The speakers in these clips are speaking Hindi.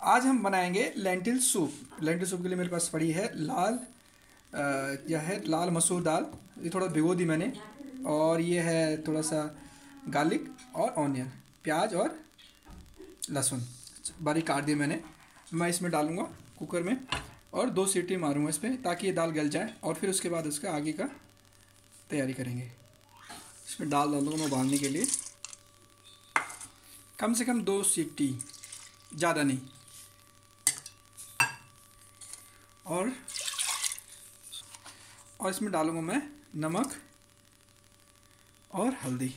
आज हम बनाएँगे लेंटिल सूप। लेंटिल सूप के लिए मेरे पास पड़ी है लाल यह है लाल मसूर दाल। ये थोड़ा भिगो दी मैंने और ये है थोड़ा सा गार्लिक और ऑनियन, प्याज और लहसुन। बारीक काट दिए मैंने। मैं इसमें डालूँगा कुकर में और दो सीटी मारूँगा इस पर ताकि ये दाल गल जाए और फिर उसके बाद उसका आगे का तैयारी करेंगे। इसमें डाल डालूँगा मैं उबालने के लिए। कम से कम दो सीटी, ज़्यादा नहीं। और और इसमें डालूँगा मैं नमक और हल्दी,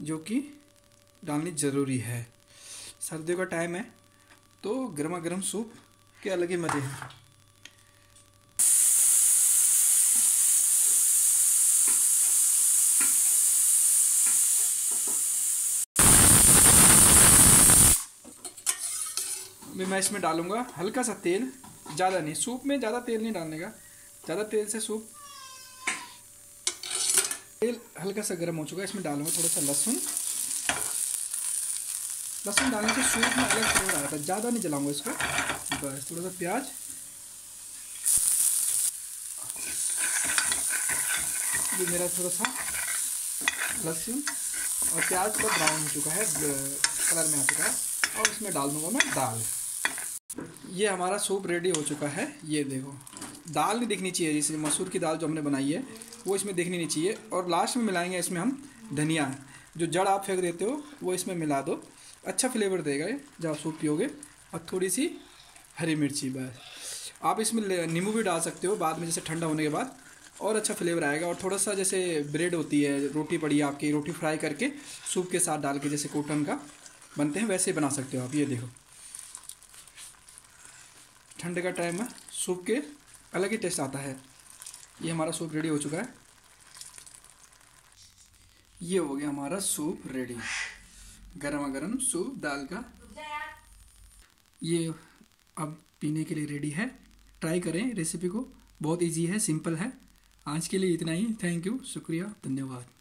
जो कि डालनी ज़रूरी है। सर्दियों का टाइम है तो गर्मा गर्म सूप के अलग ही मज़े हैं। अभी मैं इसमें डालूँगा हल्का सा तेल, ज़्यादा नहीं, सूप में ज़्यादा तेल नहीं डालने का, ज़्यादा तेल से सूप। तेल हल्का सा गर्म हो चुका है, इसमें डालूँगा थोड़ा सा लहसुन। लहसुन डालने से सूप में अलग फ्लेवर आ था ज़्यादा नहीं जलाऊँगा इसको। बस थोड़ा सा प्याज। ये मेरा थोड़ा सा लहसुन और प्याज थोड़ा ब्राउन हो चुका है कलर में आ चुका है, और इसमें डाल दूँगा मैं दाल। ये हमारा सूप रेडी हो चुका है। ये देखो। दाल नहीं दिखनी चाहिए, जैसे मसूर की दाल जो हमने बनाई है, वो इसमें दिखनी नहीं चाहिए। और लास्ट में मिलाएँगे इसमें हम धनिया। जो जड़ आप फेंक देते हो, वो इसमें मिला दो। अच्छा फ्लेवर देगा ये, जब आप सूप पियोगे। और थोड़ी सी हरी मिर्ची, बस। आप इसमें नींबू भी डाल सकते हो, बाद में जैसे ठंडा होने के बाद। और अच्छा फ्लेवर आएगा। और थोड़ा सा जैसे ब्रेड होती है, रोटी पड़ी आपकी, रोटी फ्राई करके, सूप के साथ डाल के जैसे कोटन का, बनते हैं, वैसे ही बना सकते हो आप। ये देखो। ठंडे का टाइम में सूप के अलग ही टेस्ट आता है। ये हमारा सूप रेडी हो चुका है। ये हो गया हमारा सूप रेडी गर्मा गर्म सूप दाल का। ये अब पीने के लिए रेडी है। ट्राई करें रेसिपी को। बहुत इजी है सिंपल है। आज के लिए इतना ही। थैंक यू शुक्रिया। धन्यवाद।